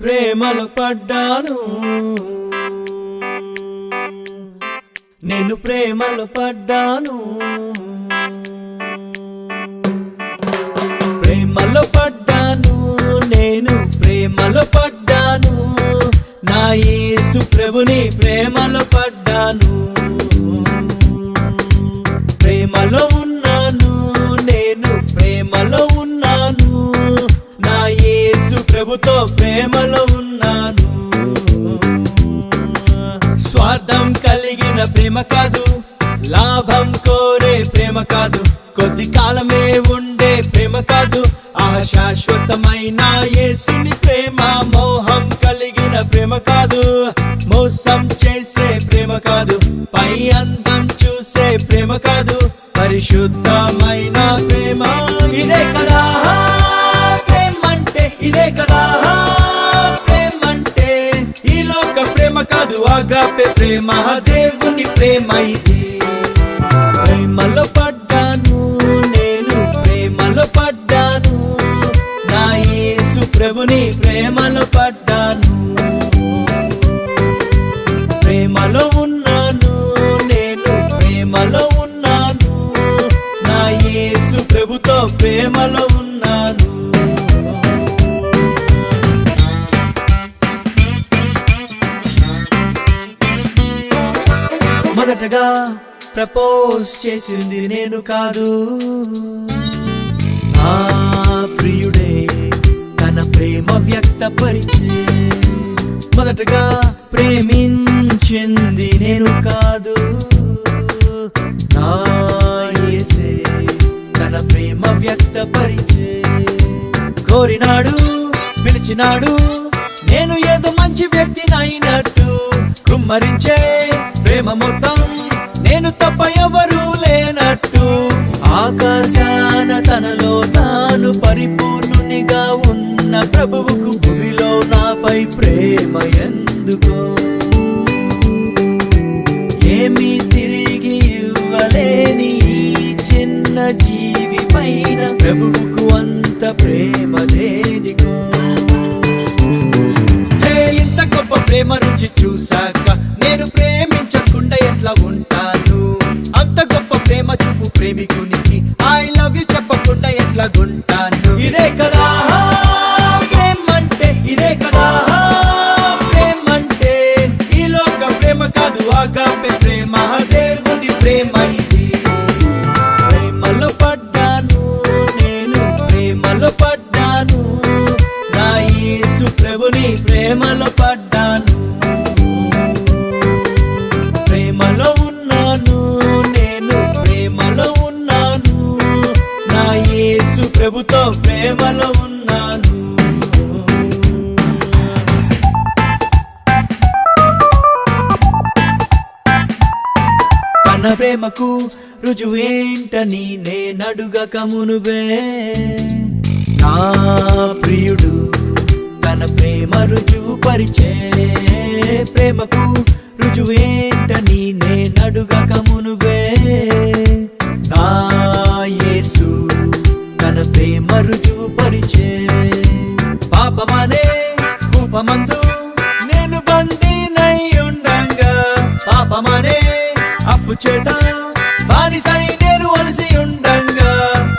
ప్రేమలో పడ్డాను. నేను ప్రేమలో పడ్డాను. ప్రేమలో పడ్డాను నేను ప్రేమలో పడ్డాను. నా యేసు ప్రభుని ప్రేమలో పడ్డాను. ప్రేమలో ప్రేమలో ఉన్నాను. స్వార్థం కలిగిన ప్రేమ కాదు లాభం కోరే ప్రేమ కాదు. కొద్ది కాలమే ఉండే ప్రేమ కాదు ఆ శాశ్వతమైన యేసుని ప్రేమ మోహం కలిగిన ప్రేమ కాదు. మోసం చేసే ప్రేమ కాదు పై అందం చూసే ప్రేమ కాదు. పరిశుద్ధమైన ప్రేమ ఇదే కదా. అగాపే ప్రేమ దేవుని ప్రేమ ఇది. ప్రేమలో పడ్డాను నేను ప్రేమలో పడ్డాను. నా యేసు ప్రభుని ప్రేమలో పడ్డాను మొదటగా ప్రపోజ్ చేసింది నేను కాదు. ఆ ప్రియుడే తన ప్రేమ వ్యక్తపరిచే మొదటగా ప్రేమించింది నేను కాదు. నా యేసే తన ప్రేమ వ్యక్తపరిచే కోరినాడు పిలిచినాడు నేను ఏదో మంచి వ్యక్తినైనట్టు కుమ్మరించే ప్రేమ మొత్తం నేను తప్ప ఎవరు లేనట్టు. ఆకాశాన తనలో తాను పరిపూర్ణునిగా ఉన్న ప్రభువుకు ఆగాపే ప్రేమ దేవుడి ప్రేమ ఇది. ప్రేమలో పడ్డాను నేను ప్రేమలో పడ్డాను. నా యేసు ప్రభుని ప్రేమలో పడ్డాను. ప్రేమలో ఉన్నాను నేను ప్రేమలో ఉన్నాను. నా యేసు ప్రభుతో ప్రేమలో మన ప్రేమకు రుజువేంటని నేనడుగక మునుబే నా ప్రియుడు తన ప్రేమ రుజువు పరిచే. ప్రేమకు రుజువేంటని నేనడుగక మునుబే నా యేసు తన ప్రేమ రుజువు పరిచే. పాపమనే కూపమందు చేత. బానిసై నేను అలసి ఉండంగా.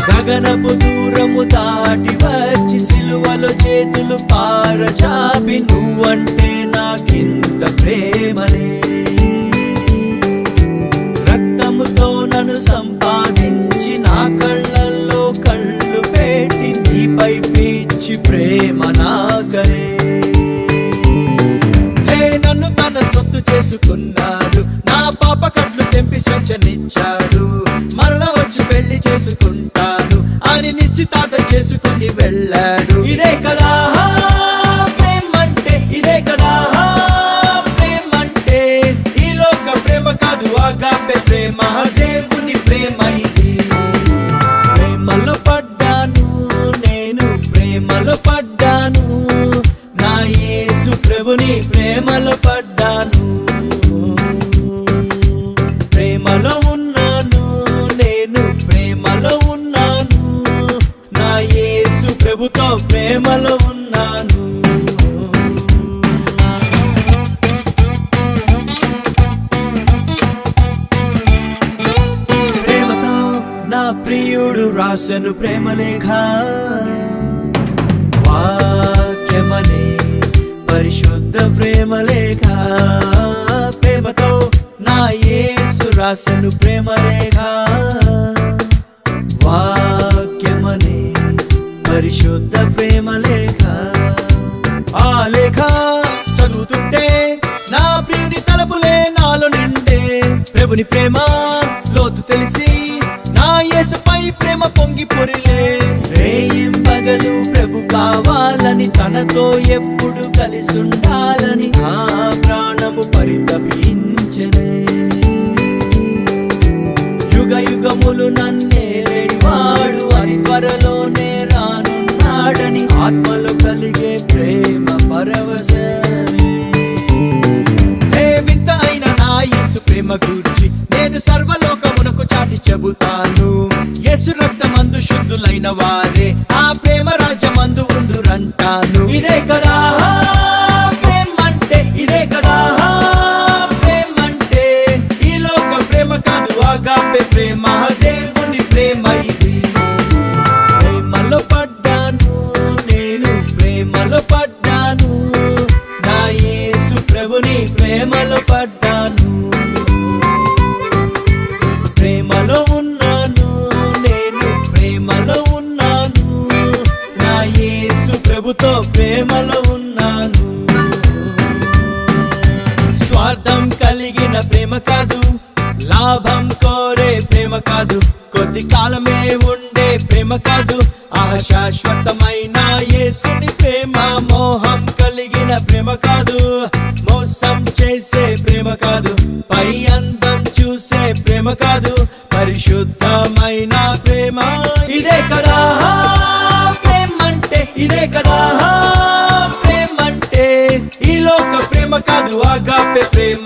గగనపు దూరము దాటి వచ్చి సిలువలో చేతులు పారచాపి నువ్వంటే నాకింత ప్రేమనే. రక్తముతో నన్ను సంపాదించి నా కళ్ళల్లో కళ్ళు పెట్టి నీపై పీచి ప్రేమ నాకరే నన్ను తన సొత్తు చేసుకున్నాడు. నా పాప తెంపి స్వేచ్ఛనిచ్చాడు. మరల వచ్చి పెళ్ళి చేసుకుంటాను అని నిశ్చితార్థం చేసుకుని వెళ్ళాడు. ఇదే కదా రాసెను ప్రేమలేఖ. వాక్యమనే పరిశుద్ధ ప్రేమలేఖ. ప్రేమతో నా యేసు రాసెను ప్రేమలేఖ. వాక్యమనే పరిశుద్ధ ప్రేమలేఖ. ఆ లేఖ చదువుతుంటే నా ప్రియుని తలపులే నాలో నిండే. ప్రభుని ప్రేమ లోతు తెలిసి నా యేసుపై ప్రేమ పొంగి పొరిలే. రేయిం పగలు ప్రభు కావాలని తనతో ఎప్పుడు కలిసి ఉండాలని ఆ ప్రాణము పరితపించలే. యుగ యుగములు నన్నే వాడు అని త్వరలోనే రానున్నాడని ఆత్మలో కలిగే ప్రేమ పరవశమే. వింత అయిన నా యేసు ప్రేమ గురించి నేను సర్వలోకమునకు చాటి చెబుతాను. యేసు రక్తమందు శుద్ధులైన వారే ఆ ప్రేమ రాజ్యమందు ఉండురంటాను. ఇదే కదా స్వార్థం కలిగిన ప్రేమ కాదు. లాభం కోరే ప్రేమ కాదు. కొద్ది కాలమే ఉండే ప్రేమ కాదు. ఆ శాశ్వతమైన యేసుని ప్రేమ మోహం కలిగిన ప్రేమ కాదు. మోసం చేసే ప్రేమ కాదు. పై అందం చూసే ప్రేమ కాదు. పరిశుద్ధమైన ఆగాపే ప్రేమ